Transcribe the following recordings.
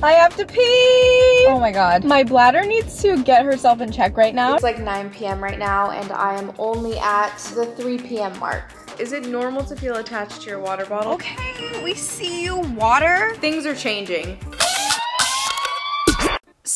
I have to pee. Oh my god. My bladder needs to get herself in check right now. It's like 9 p.m. right now and I am only at the 3 p.m. mark. Is it normal to feel attached to your water bottle? Okay, we see you, water. Things are changing.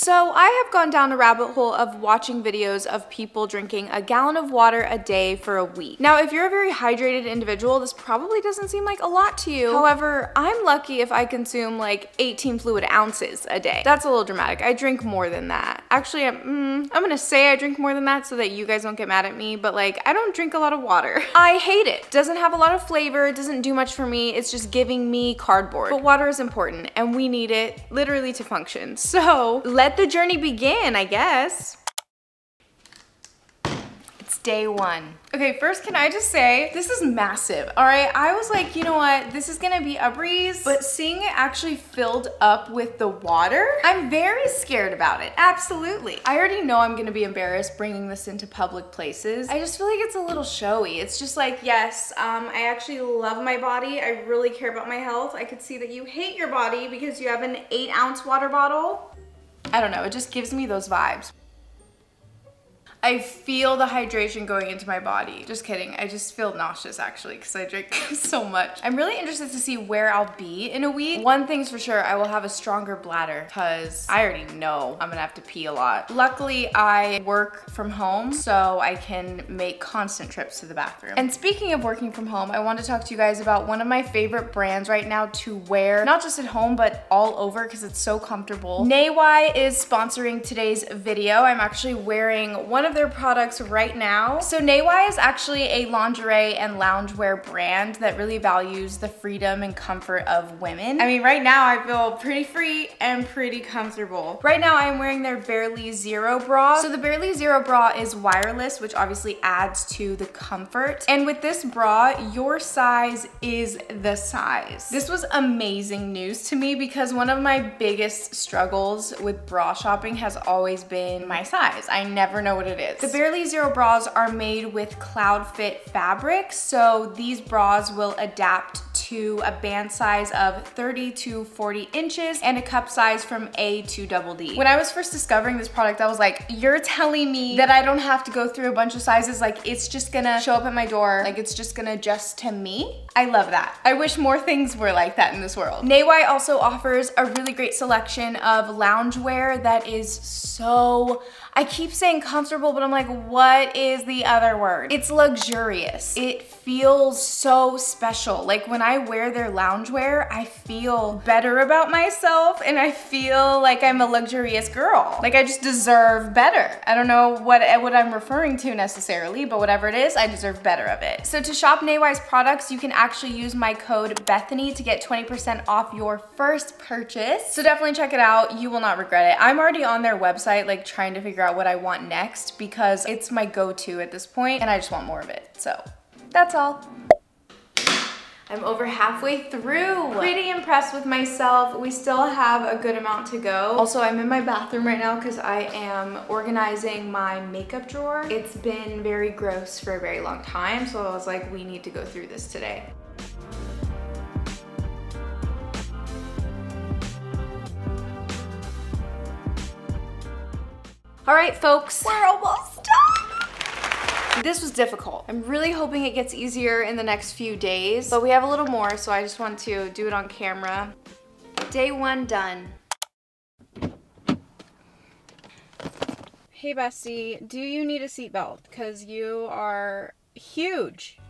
So I have gone down a rabbit hole of watching videos of people drinking a gallon of water a day for a week. Now, if you're a very hydrated individual, this probably doesn't seem like a lot to you. However, I'm lucky if I consume like 18 fluid ounces a day. That's a little dramatic. I drink more than that. Actually, I'm, mm, I'm gonna say I drink more than that so that you guys don't get mad at me, but like, I don't drink a lot of water. I hate it. Doesn't have a lot of flavor, It doesn't do much for me. It's just giving me cardboard. But water is important and we need it literally to function. So let the journey begin, I guess. It's day one. Okay, first can I just say, this is massive, all right? I was like, you know what, this is gonna be a breeze, but seeing it actually filled up with the water, I'm very scared about it, absolutely. I already know I'm gonna be embarrassed bringing this into public places. I just feel like it's a little showy. It's just like, yes, um, I actually love my body. I really care about my health. I could see that you hate your body because you have an eight ounce water bottle. I don't know, it just gives me those vibes. I feel the hydration going into my body. Just kidding, I just feel nauseous actually because I drink so much. I'm really interested to see where I'll be in a week. One thing's for sure, I will have a stronger bladder because I already know I'm gonna have to pee a lot. Luckily, I work from home so I can make constant trips to the bathroom. And speaking of working from home, I want to talk to you guys about one of my favorite brands right now to wear, not just at home, but all over because it's so comfortable. NEIWAI is sponsoring today's video. I'm actually wearing one of of their products right now. So NEIWAI is actually a lingerie and loungewear brand that really values the freedom and comfort of women. I mean, right now I feel pretty free and pretty comfortable. Right now I'm wearing their Barely Zero bra. So the Barely Zero bra is wireless, which obviously adds to the comfort. And with this bra, your size is the size. This was amazing news to me because one of my biggest struggles with bra shopping has always been my size. I never know what it is. The Barely Zero bras are made with CloudFit fabric, so these bras will adapt to a band size of 30 to 40 inches and a cup size from A to double D. When I was first discovering this product, I was like, you're telling me that I don't have to go through a bunch of sizes, like it's just gonna show up at my door, like it's just gonna adjust to me? I love that. I wish more things were like that in this world. NEIWAI also offers a really great selection of loungewear that is so I keep saying comfortable, but I'm like, what is the other word? It's luxurious. It feels so special. Like when I wear their loungewear, I feel better about myself and I feel like I'm a luxurious girl. Like I just deserve better. I don't know what, what I'm referring to necessarily, but whatever it is, I deserve better of it. So to shop NEIWAI's products, you can actually use my code Bethany to get 20% off your first purchase. So definitely check it out. You will not regret it. I'm already on their website, like trying to figure figure out what I want next because it's my go-to at this point and I just want more of it. So that's all. I'm over halfway through. Pretty impressed with myself. We still have a good amount to go. Also, I'm in my bathroom right now because I am organizing my makeup drawer. It's been very gross for a very long time, so I was like, we need to go through this today. All right, folks. We're almost done. This was difficult. I'm really hoping it gets easier in the next few days, but we have a little more, so I just want to do it on camera. Day one done. Hey Bestie, do you need a seatbelt? Because you are huge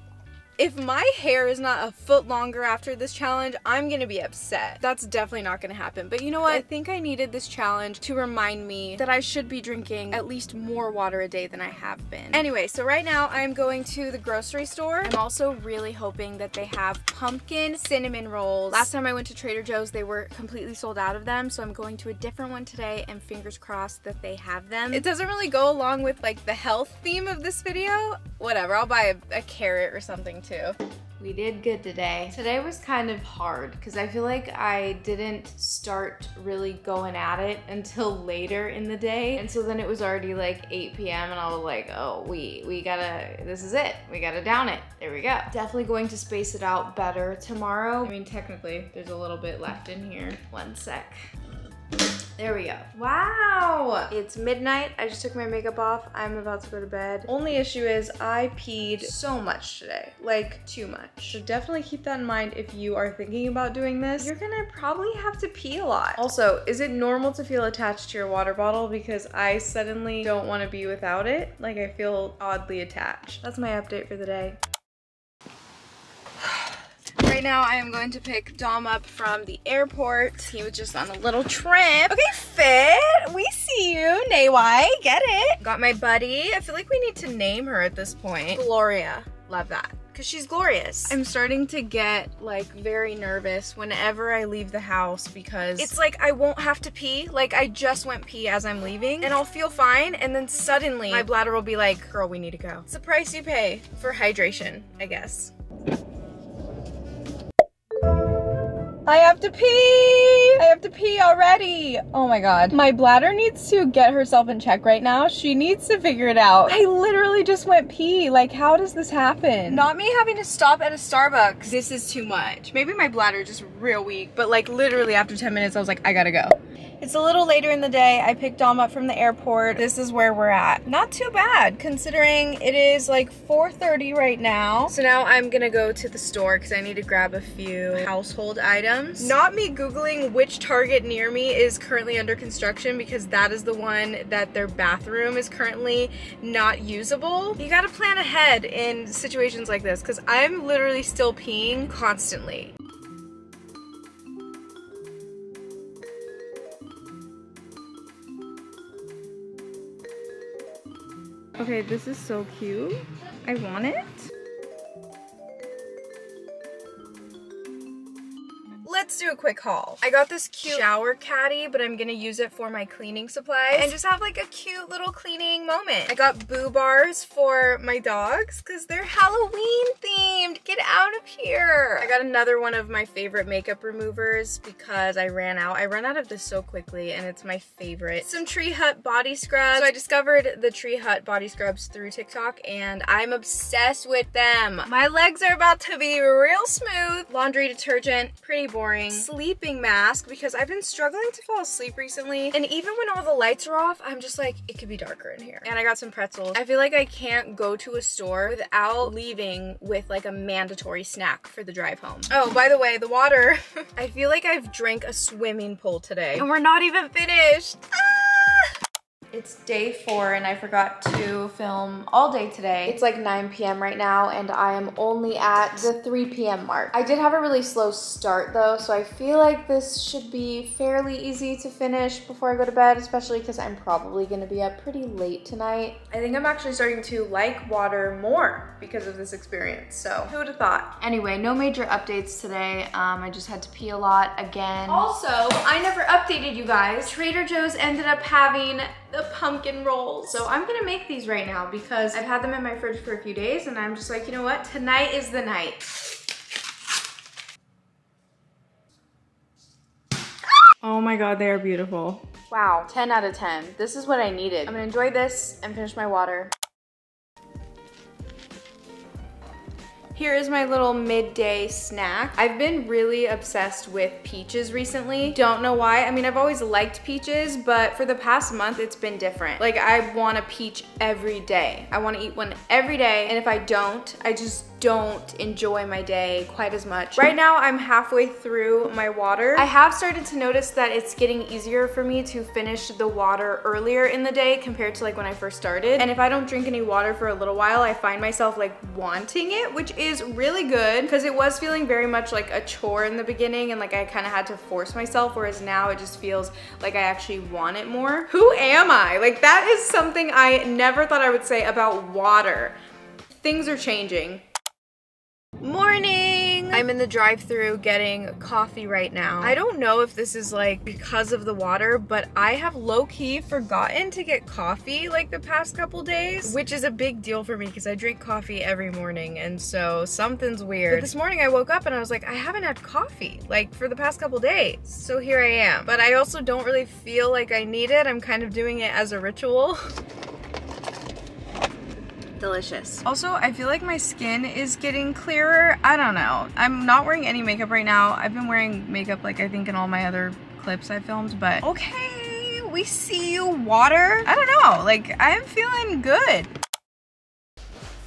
if my hair is not a foot longer after this challenge, I'm gonna be upset. That's definitely not gonna happen. But you know what? I think I needed this challenge to remind me that I should be drinking at least more water a day than I have been. Anyway, so right now I'm going to the grocery store. I'm also really hoping that they have pumpkin cinnamon rolls. Last time I went to Trader Joe's, they were completely sold out of them. So I'm going to a different one today and fingers crossed that they have them. It doesn't really go along with like the health theme of this video. Whatever, I'll buy a, a carrot or something too. We did good today. Today was kind of hard because I feel like I didn't start really going at it until later in the day. And so then it was already like 8 p.m. and I was like, oh, we, we gotta, this is it. We gotta down it. There we go. Definitely going to space it out better tomorrow. I mean, technically there's a little bit left in here. One sec. There we go. Wow. It's midnight. I just took my makeup off. I'm about to go to bed. Only issue is I peed so much today. Like, too much. So definitely keep that in mind if you are thinking about doing this. You're gonna probably have to pee a lot. Also, is it normal to feel attached to your water bottle? Because I suddenly don't want to be without it. Like, I feel oddly attached. That's my update for the day. Right now I am going to pick Dom up from the airport. He was just on a little trip. Okay, Fit, we see you. NEIWAI, get it. Got my buddy. I feel like we need to name her at this point. Gloria, love that because she's glorious. I'm starting to get like very nervous whenever I leave the house because it's like I won't have to pee. Like I just went pee as I'm leaving and I'll feel fine and then suddenly my bladder will be like, girl, we need to go. It's the price you pay for hydration, I guess. I have to pee! To pee already! Oh my god. My bladder needs to get herself in check right now. She needs to figure it out. I literally just went pee. Like, how does this happen? Not me having to stop at a Starbucks. This is too much. Maybe my bladder just real weak, but like literally after 10 minutes, I was like, I gotta go. It's a little later in the day. I picked Dom up from the airport. This is where we're at. Not too bad considering it is like 4.30 right now. So now I'm gonna go to the store because I need to grab a few household items. Not me Googling which Target near me is currently under construction because that is the one that their bathroom is currently not usable. You gotta plan ahead in situations like this because I'm literally still peeing constantly. Okay, this is so cute. I want it. Quick haul. I got this cute shower caddy, but I'm gonna use it for my cleaning supplies and just have like a cute little cleaning moment. I got boo bars for my dogs because they're Halloween themed. Get out of here. I got another one of my favorite makeup removers because I ran out. I run out of this so quickly and it's my favorite. Some Tree Hut body scrubs. So I discovered the Tree Hut body scrubs through TikTok and I'm obsessed with them. My legs are about to be real smooth. Laundry detergent, pretty boring. Sleeping mask because I've been struggling to fall asleep recently and even when all the lights are off, I'm just like, it could be darker in here. And I got some pretzels. I feel like I can't go to a store without leaving with like a mandatory snack for the drive home. Oh, by the way, the water. I feel like I've drank a swimming pool today and we're not even finished. Ah! It's day four and I forgot to film all day today. It's like 9 p.m. right now and I am only at the 3 p.m. mark. I did have a really slow start though, so I feel like this should be fairly easy to finish before I go to bed, especially because I'm probably gonna be up pretty late tonight. I think I'm actually starting to like water more because of this experience, so who would have thought? Anyway, no major updates today. Um, I just had to pee a lot again. Also, I never updated you guys. Trader Joe's ended up having the pumpkin rolls. So I'm gonna make these right now because I've had them in my fridge for a few days and I'm just like, you know what? Tonight is the night. Oh my god, they are beautiful. Wow, 10 out of 10. This is what I needed. I'm gonna enjoy this and finish my water. Here is my little midday snack. I've been really obsessed with peaches recently. Don't know why. I mean, I've always liked peaches, but for the past month, it's been different. Like, I want a peach every day. I want to eat one every day, and if I don't, I just don't enjoy my day quite as much. Right now, I'm halfway through my water. I have started to notice that it's getting easier for me to finish the water earlier in the day compared to like when I first started. And if I don't drink any water for a little while, I find myself like wanting it, which is really good because it was feeling very much like a chore in the beginning and like I kind of had to force myself, whereas now it just feels like I actually want it more. Who am I? Like that is something I never thought I would say about water. Things are changing. Morning! I'm in the drive through getting coffee right now. I don't know if this is like because of the water, but I have low-key forgotten to get coffee like the past couple days, which is a big deal for me because I drink coffee every morning and so something's weird. But this morning I woke up and I was like, I haven't had coffee like for the past couple days. So here I am. But I also don't really feel like I need it. I'm kind of doing it as a ritual. delicious. Also, I feel like my skin is getting clearer. I don't know. I'm not wearing any makeup right now. I've been wearing makeup like I think in all my other clips I filmed, but okay, we see you, water. I don't know, like I'm feeling good.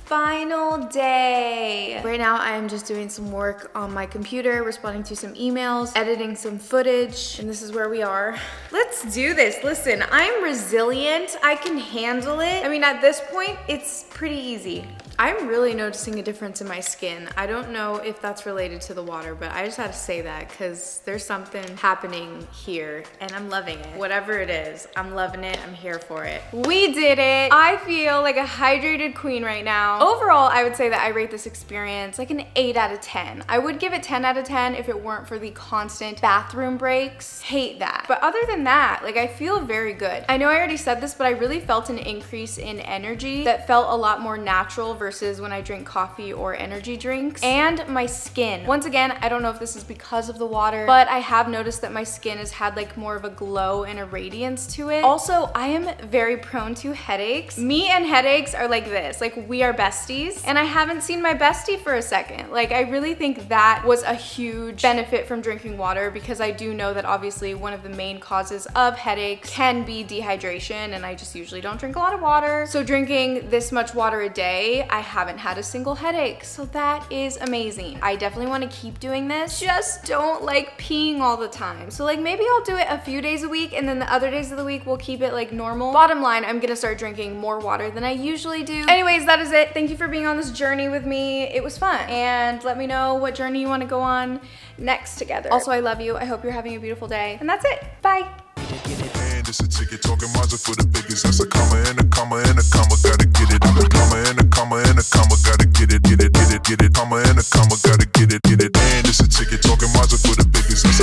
Final day. Right now I am just doing some work on my computer, responding to some emails, editing some footage, and this is where we are. Let's do this. Listen, I'm resilient. I can handle it. I mean, at this point, it's pretty easy. I'm really noticing a difference in my skin. I don't know if that's related to the water, but I just had to say that because there's something happening here and I'm loving it. Whatever it is, I'm loving it. I'm here for it. We did it. I feel like a hydrated queen right now. Overall, I would say that I rate this experience like an 8 out of 10. I would give it 10 out of 10 if it weren't for the constant bathroom breaks. Hate that. But other than that, like I feel very good. I know I already said this, but I really felt an increase in energy that felt a lot more natural versus when I drink coffee or energy drinks. And my skin. Once again, I don't know if this is because of the water, but I have noticed that my skin has had like more of a glow and a radiance to it. Also, I am very prone to headaches. Me and headaches are like this, like we are besties. And I haven't seen my bestie for a second. Like I really think that was a huge benefit from drinking water because I do know that obviously one of the main causes of headaches can be dehydration and I just usually don't drink a lot of water. So drinking this much water a day, I haven't had a single headache. So that is amazing. I definitely wanna keep doing this. Just don't like peeing all the time. So like maybe I'll do it a few days a week and then the other days of the week we'll keep it like normal. Bottom line, I'm gonna start drinking more water than I usually do. Anyways, that is it. Thank you for being on this journey with me. It was fun. And let me know what journey you wanna go on next together. Also, I love you. I hope you're having a beautiful day. And that's it. Bye. It's a ticket talking for the biggest. That's a comma and a comma and a comma. Gotta get it. Comma and a and a comma, gotta get it, get it, get it, get it. Comma and a comma, gotta get it, get it. And it's a ticket talking miles for the biggest.